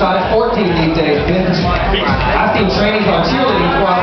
size 14 these days. I've seen training on cheerleading squad